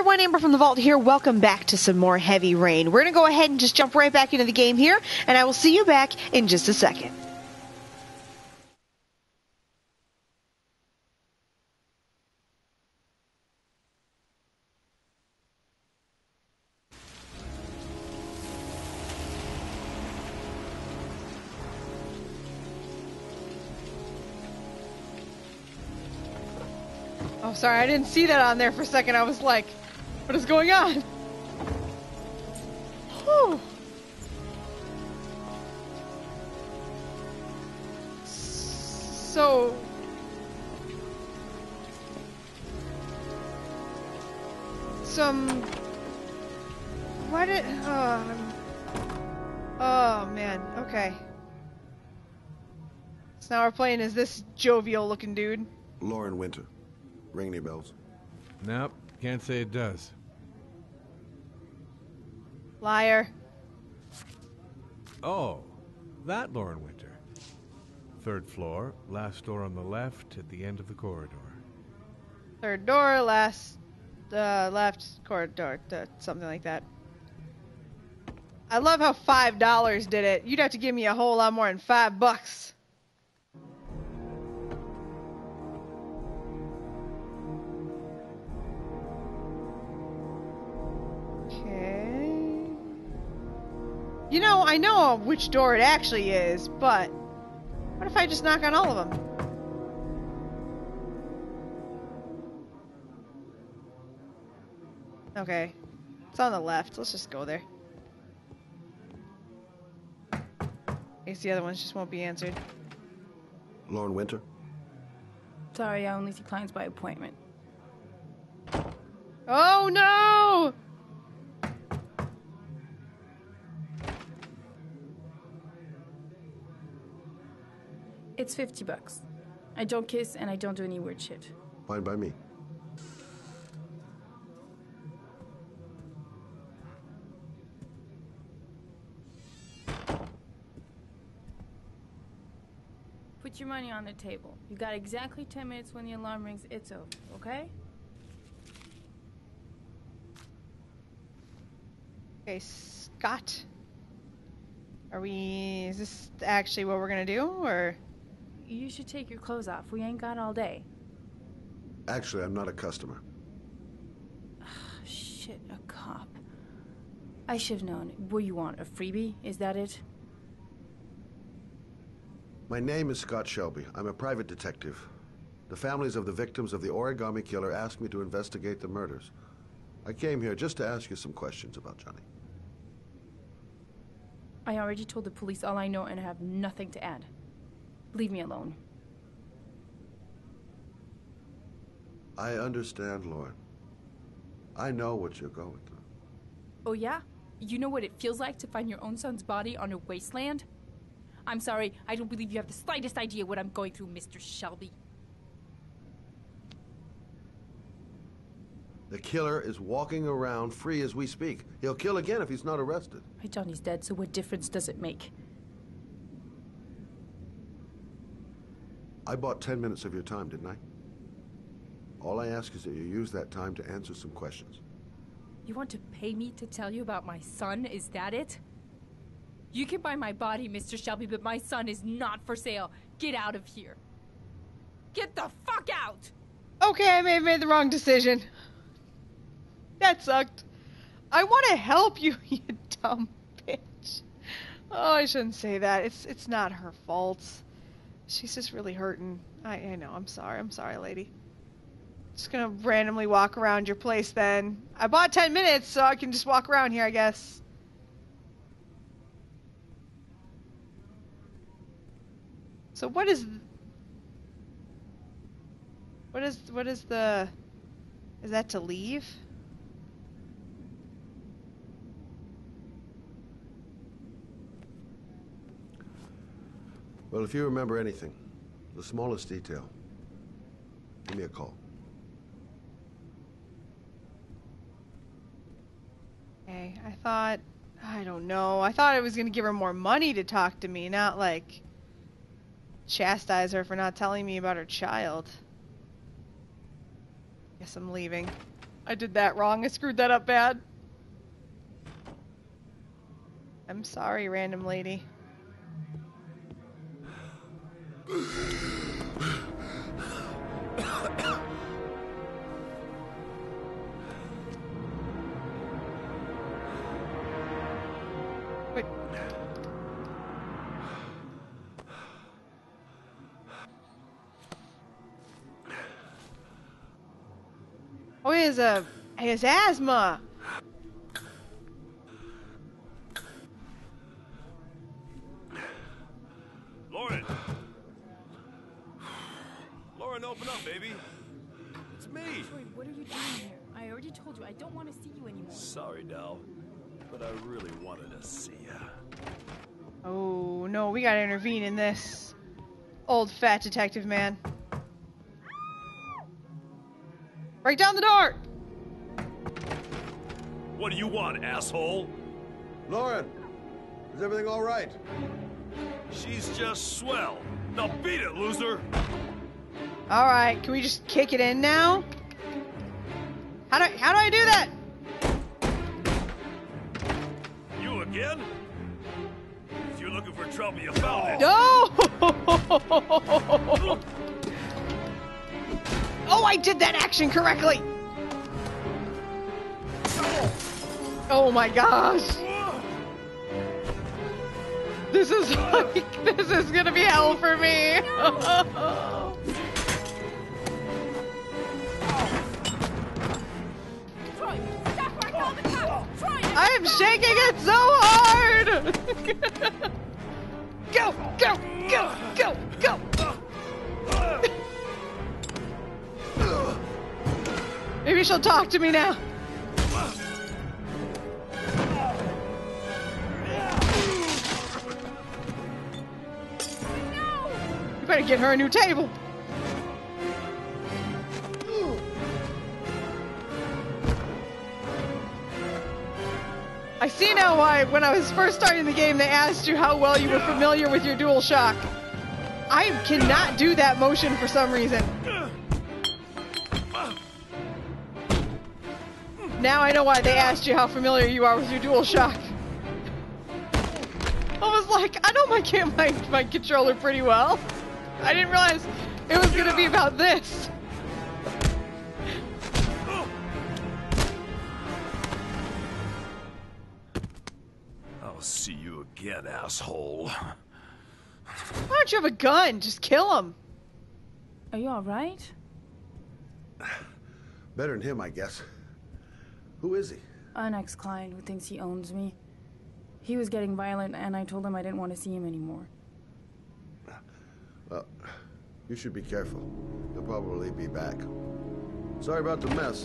everyone, Amber from the Vault here. Welcome back to some more Heavy Rain. We're going to go ahead and just jump right back into the game here, and I will see you back in just a second. Oh, sorry, I didn't see that on there for a second. I was like, what is going on? Whew. So. Some. What it. Oh, uh, oh man, okay. So now we're playing as this jovial looking dude. Lauren Winter. Ring any bells? Nope, can't say it does. Liar. Oh, that Lauren Winter. Third floor, last door on the left at the end of the corridor. Third door, last, uh, left corridor, uh, something like that. I love how five dollars did it. You'd have to give me a whole lot more than five bucks. You know, I know which door it actually is, but what if I just knock on all of them? Okay. It's on the left. Let's just go there. I guess the other ones just won't be answered. Lauren Winter? Sorry, I only see clients by appointment. Oh no! It's 50 bucks. I don't kiss and I don't do any weird shit. Fine by me. Put your money on the table. You got exactly 10 minutes when the alarm rings. It's over, okay? Okay, Scott. Are we. Is this actually what we're gonna do? Or. You should take your clothes off. We ain't got all day. Actually, I'm not a customer. Shit, a cop. I should have known. What you want? A freebie? Is that it? My name is Scott Shelby. I'm a private detective. The families of the victims of the origami killer asked me to investigate the murders. I came here just to ask you some questions about Johnny. I already told the police all I know and I have nothing to add. Leave me alone. I understand, Lauren. I know what you're going through. Oh, yeah? You know what it feels like to find your own son's body on a wasteland? I'm sorry, I don't believe you have the slightest idea what I'm going through, Mr. Shelby. The killer is walking around free as we speak. He'll kill again if he's not arrested. My Johnny's dead, so what difference does it make? I bought 10 minutes of your time, didn't I? All I ask is that you use that time to answer some questions. You want to pay me to tell you about my son? Is that it? You can buy my body, Mr. Shelby, but my son is not for sale. Get out of here. Get the fuck out! Okay, I may have made the wrong decision. That sucked. I want to help you, you dumb bitch. Oh, I shouldn't say that. It's it's not her fault. She's just really hurting. I I know. I'm sorry. I'm sorry, lady. Just gonna randomly walk around your place then. I bought 10 minutes, so I can just walk around here, I guess. So what is what is what is the is that to leave? Well, if you remember anything, the smallest detail, give me a call. Okay, I thought I don't know. I thought I was gonna give her more money to talk to me, not like chastise her for not telling me about her child. Guess I'm leaving. I did that wrong. I screwed that up bad. I'm sorry, random lady. Wait. Oh, he has a he has asthma. Lauren! Lauren, open up, baby. It's me. Troy, what are you doing here? I already told you I don't want to see you anymore. Sorry, Dal, but I really wanted to see ya. Oh no, we gotta intervene this. Old fat detective man. Break down the door! What do you want, asshole? Lauren, is everything all right? She's just swell. Now beat it, loser. Alright, can we just kick it in now? How do how do I do that? You again? You're looking for trouble, you found it. No! oh, I did that action correctly! Oh my gosh! This is like, this is gonna be hell for me! Troy, I am shaking it so hard! go, go, go, go, go! Maybe she'll talk to me now. You better get her a new table. See now why, when I was first starting the game, they asked you how well you were familiar with your dual shock. I cannot do that motion for some reason. Now I know why they asked you how familiar you are with your dual shock. I was like, I know my, my, my controller pretty well. I didn't realize it was gonna be about this. Again, asshole. Why don't you have a gun? Just kill him. Are you alright? Better than him, I guess. Who is he? An ex client who thinks he owns me. He was getting violent, and I told him I didn't want to see him anymore. Well, you should be careful. He'll probably be back. Sorry about the mess.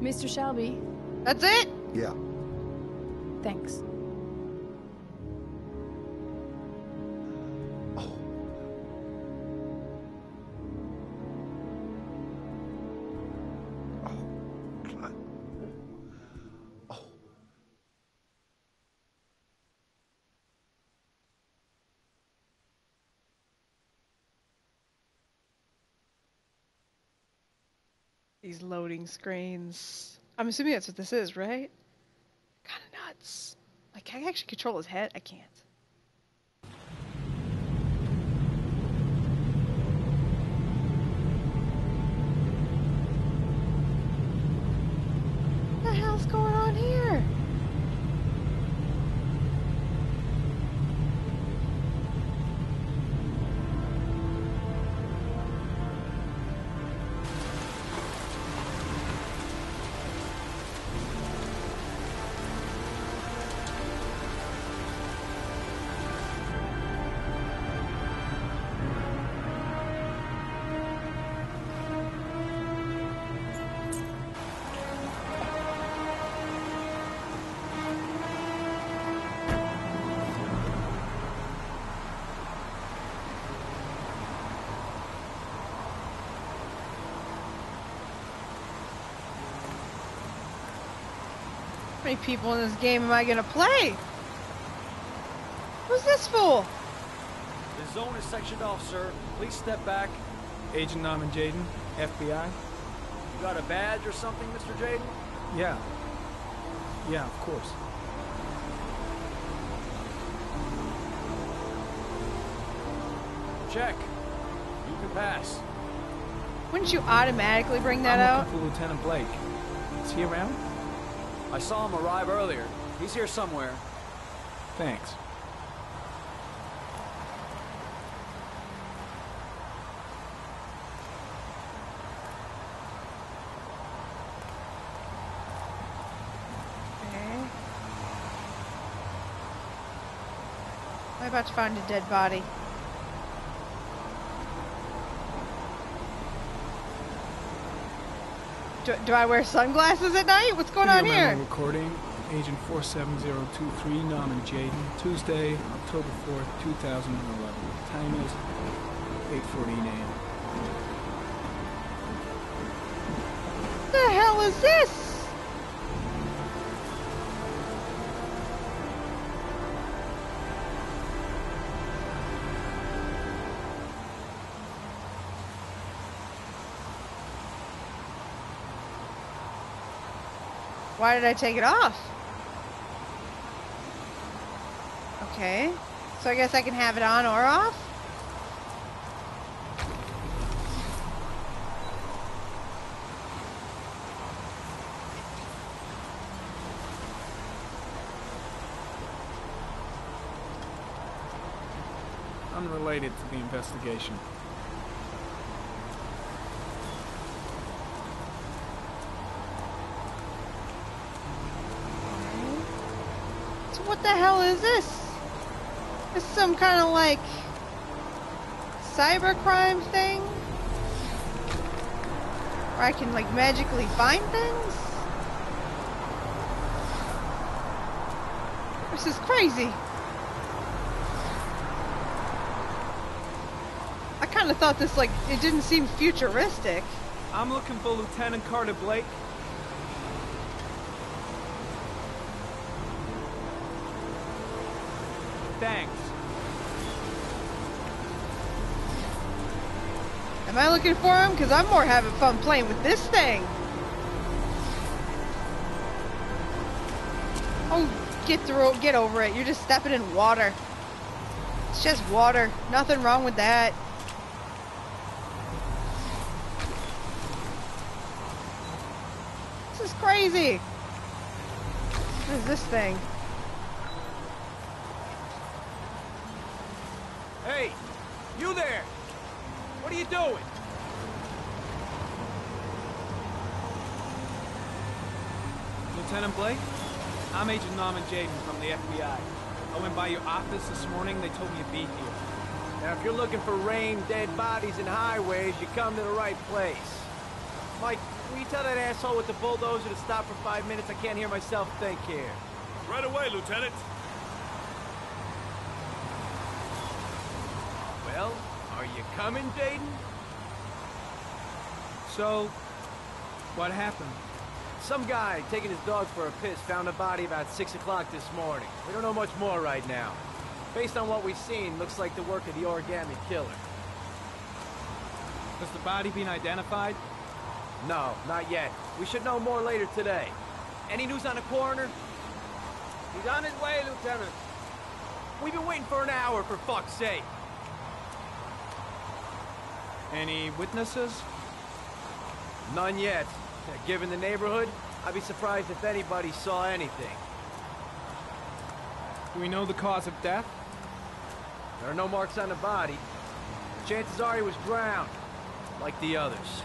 Mr. Shelby, That's it? Yeah. thanks. Oh. These loading screens. I'm assuming that's what this is, right? Kind of nuts. Like, I actually control his head? I can't. Hell's going many people in this game am I gonna play? Who's this fool? The zone is sectioned off, sir. Please step back. Agent Norman Jayden, FBI. You got a badge or something, Mr. Jayden? Yeah. Yeah, of course. Check. You can pass. Wouldn't you automatically bring that I'm out? looking for Lieutenant Blake. Is he around? I saw him arrive earlier. He's here somewhere. Thanks. Okay. I'm about to find a dead body. Do, do I wear sunglasses at night? What's going on here? recording. Agent 47023, Norman Jayden. Tuesday, October 4th, 2011. Time is 8.14 a.m. What the hell is this? Why did I take it off? Okay. So I guess I can have it on or off? Unrelated to the investigation. What the hell is this? This some kind of like cybercrime thing? Where I can like magically find things? This is crazy. I kind of thought this like it didn't seem futuristic. I'm looking for Lieutenant Carter Blake. Thanks. Am I looking for him? Because I'm more having fun playing with this thing. Oh, get through get over it. You're just stepping in water. It's just water. Nothing wrong with that. This is crazy. What is this thing? Doing? Lieutenant Blake? I'm Agent Norman Jayden from the FBI. I went by your office this morning. They told me to be here. Now, if you're looking for rain, dead bodies, and highways, you come to the right place. Mike, will you tell that asshole with the bulldozer to stop for five minutes? I can't hear myself think here. Right away, Lieutenant. Well, are you coming, Jayden? So, what happened? Some guy taking his dog for a piss found a body about 6 o'clock this morning. We don't know much more right now. Based on what we've seen, looks like the work of the origami killer. Has the body been identified? No, not yet. We should know more later today. Any news on the coroner? He's on his way, Lieutenant. We've been waiting for an hour, for fuck's sake. Any witnesses? None yet. Given the neighborhood, I'd be surprised if anybody saw anything. Do we know the cause of death? There are no marks on the body. Chances are he was drowned, like the others.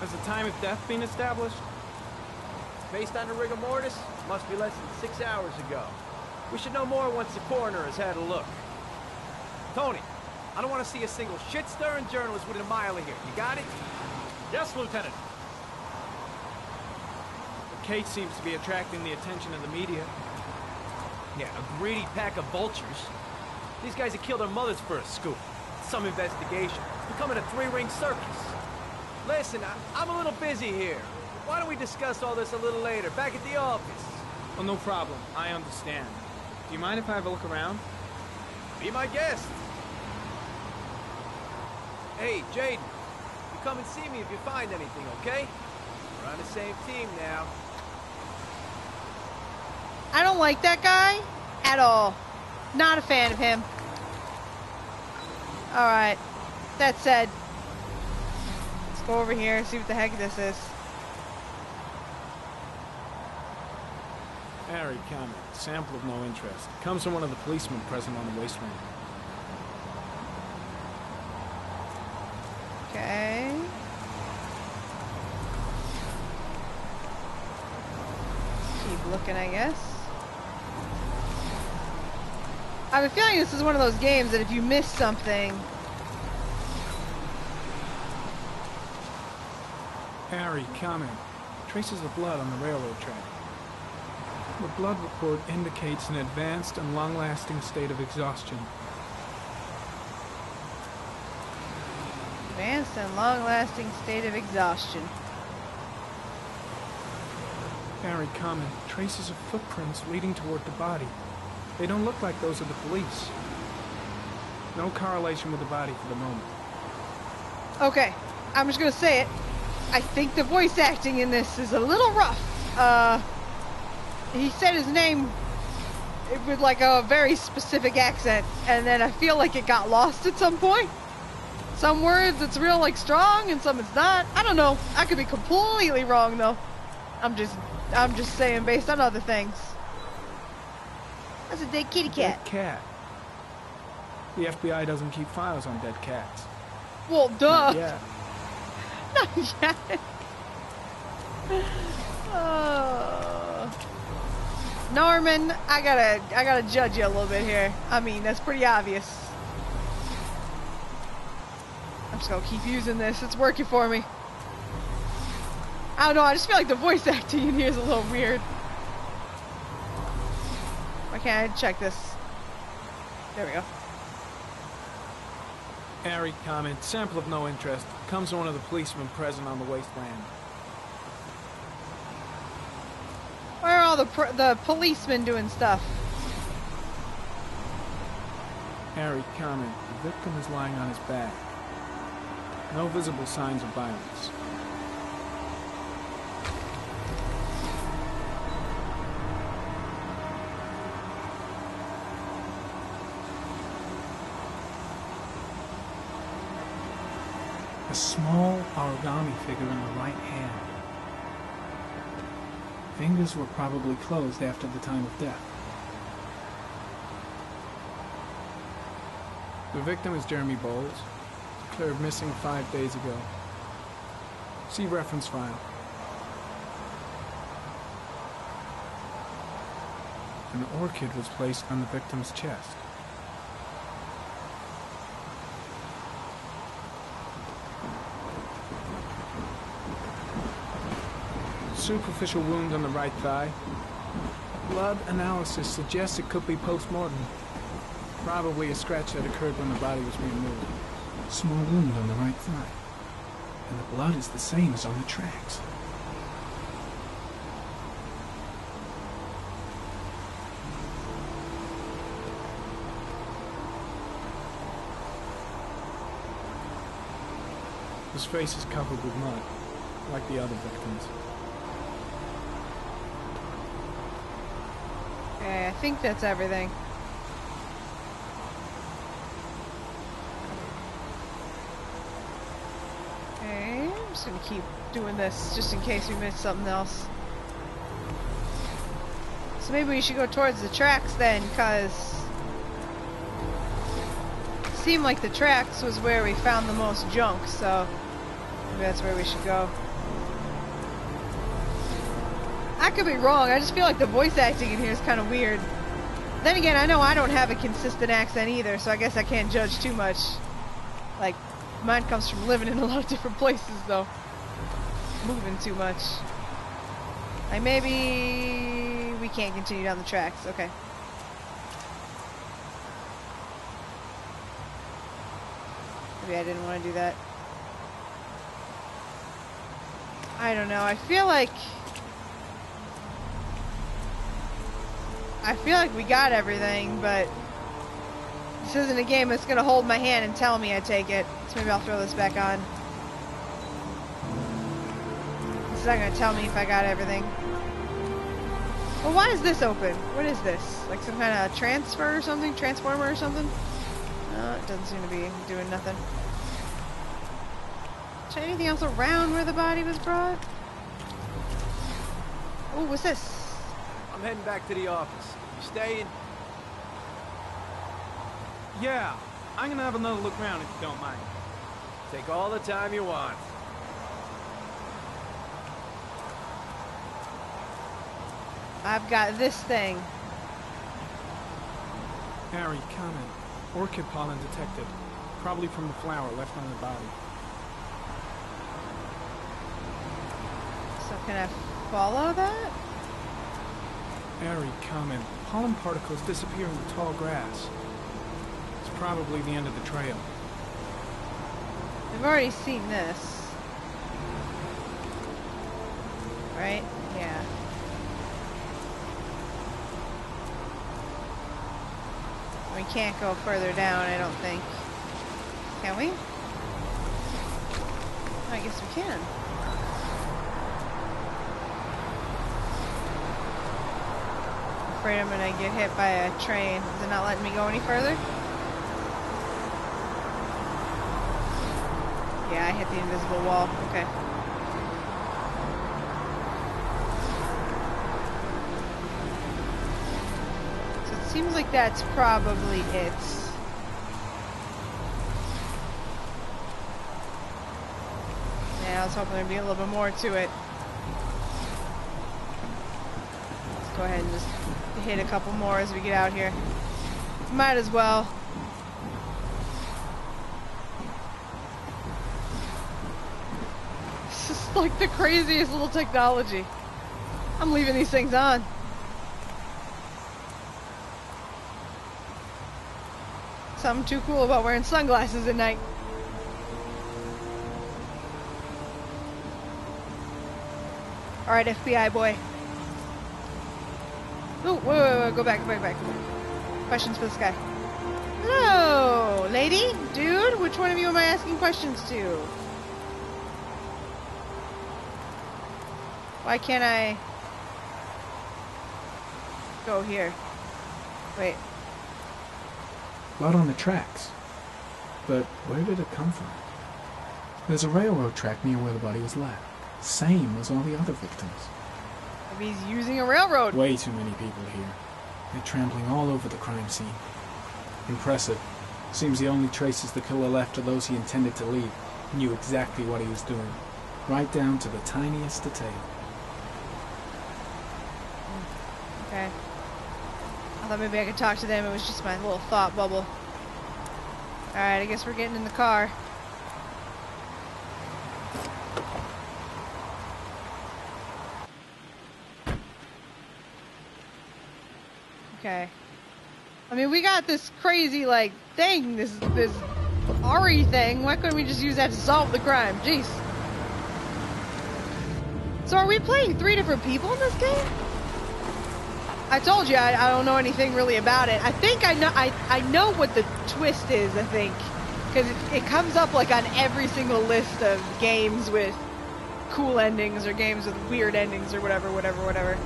Has the time of death been established? Based on the rigor mortis, must be less than six hours ago. We should know more once the coroner has had a look. Tony, I don't want to see a single shit-stirring journalist within a mile of here. You got it? Yes, Lieutenant. The case seems to be attracting the attention of the media. Yeah, a greedy pack of vultures. These guys have killed their mothers for a scoop. Some investigation. Becoming a three-ring circus. Listen, I, I'm a little busy here. Why don't we discuss all this a little later, back at the office? Oh, no problem. I understand. Do you mind if I have a look around? Be my guest. Hey, Jayden. You come and see me if you find anything, okay? We're on the same team now. I don't like that guy at all. Not a fan of him. Alright. That said, let's go over here and see what the heck this is. Harry comment. Sample of no interest. Comes from one of the policemen present on the wasteland. Okay. Keep looking, I guess. I have a feeling this is one of those games that if you miss something, Harry comment. Traces of blood on the railroad track. The blood report indicates an advanced and long-lasting state of exhaustion. Advanced and long-lasting state of exhaustion. Very common. Traces of footprints leading toward the body. They don't look like those of the police. No correlation with the body for the moment. Okay, I'm just gonna say it. I think the voice acting in this is a little rough. Uh, he said his name with like a very specific accent, and then I feel like it got lost at some point. Some words it's real like strong, and some it's not. I don't know. I could be completely wrong though. I'm just, I'm just saying based on other things. That's a dead kitty cat. Dead cat. The FBI doesn't keep files on dead cats. Well, duh. Yeah. Not yet. Oh. Norman, I gotta, I gotta judge you a little bit here. I mean, that's pretty obvious. I'm just gonna keep using this. It's working for me. I don't know. I just feel like the voice acting in here is a little weird. Why can't I check this? There we go. Harry comment. Sample of no interest. Comes one of the policemen present on the wasteland. Where are all the the policemen doing stuff? Harry comment. The victim is lying on his back. No visible signs of violence. A small origami figure in the right hand. Fingers were probably closed after the time of death. The victim is Jeremy Bowles, declared missing five days ago. See reference file. An orchid was placed on the victim's chest. Superficial wound on the right thigh. Blood analysis suggests it could be post-mortem. Probably a scratch that occurred when the body was being moved. Small wound on the right thigh. And the blood is the same as on the tracks. His face is covered with mud, like the other victims. Okay, I think that's everything. Okay, I'm just gonna keep doing this just in case we miss something else. So maybe we should go towards the tracks then, cause it seemed like the tracks was where we found the most junk, so maybe that's where we should go. I could be wrong. I just feel like the voice acting in here is kind of weird. Then again, I know I don't have a consistent accent either, so I guess I can't judge too much. Like, mine comes from living in a lot of different places, though. Moving too much. Like, maybe we can't continue down the tracks. Okay. Maybe I didn't want to do that. I don't know. I feel like... I feel like we got everything, but this isn't a game that's gonna hold my hand and tell me I take it. So maybe I'll throw this back on. It's not gonna tell me if I got everything. Well, why is this open? What is this? Like some kind of transfer or something? Transformer or something? No, it doesn't seem to be doing nothing. Is there anything else around where the body was brought? Oh, what's this? I'm heading back to the office. You staying? Yeah, I'm gonna have another look around if you don't mind. Take all the time you want. I've got this thing. Harry, comment. Orchid pollen detected. Probably from the flower left on the body. So can I follow that? Harry, comment. Pollen particles disappear in the tall grass. It's probably the end of the trail. We've already seen this. Right? Yeah. We can't go further down, I don't think. Can we? I guess we can. I'm afraid I'm gonna get hit by a train. Is it not letting me go any further? Yeah, I hit the invisible wall. Okay. So it seems like that's probably it. Yeah, I was hoping there'd be a little bit more to it. Let's go ahead and just hit a couple more as we get out here. Might as well. Is like the craziest little technology. I'm leaving these things on. Something too cool about wearing sunglasses at night. Alright, FBI boy. Oh, wait, wait, wait, go back, go back, back. Questions for this guy. Hello, lady, dude, which one of you am I asking questions to? Why can't I go here? Wait, Blood on the tracks. But where did it come from? There's a railroad track near where the body was left. Same as all the other victims. maybe he's using a railroad. Way too many people here. They're trampling all over the crime scene. Impressive. Seems the only traces the killer left are those he intended to leave. Knew exactly what he was doing. Right down to the tiniest detail. Okay. I thought maybe I could talk to them. It was just my little thought bubble. Alright, I guess we're getting in the car. Okay. I mean, we got this crazy, like, thing, this, this Ari thing. Why couldn't we just use that to solve the crime? Jeez. So are we playing three different people in this game? I told you I, I don't know anything really about it. I think I know I, I know what the twist is. I think because it, it comes up like on every single list of games with cool endings or games with weird endings or whatever, whatever, whatever.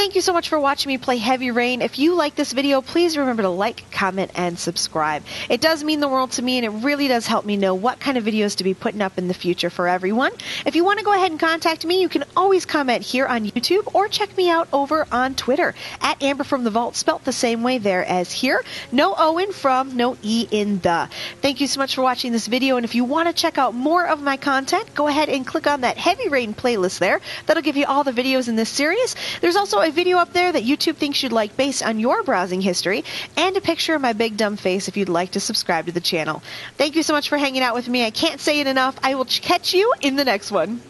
Thank you so much for watching me play Heavy Rain. If you like this video, please remember to like, comment, and subscribe. It does mean the world to me, and it really does help me know what kind of videos to be putting up in the future for everyone. If you want to go ahead and contact me, you can always comment here on YouTube or check me out over on Twitter at Amber from the Vault, spelt the same way there as here. No O in from, no E in the. Thank you so much for watching this video, and if you want to check out more of my content, go ahead and click on that Heavy Rain playlist there. That'll give you all the videos in this series. There's also a video up there that YouTube thinks you'd like based on your browsing history, and a picture of my big dumb face if you'd like to subscribe to the channel. Thank you so much for hanging out with me. I can't say it enough. I will catch you in the next one.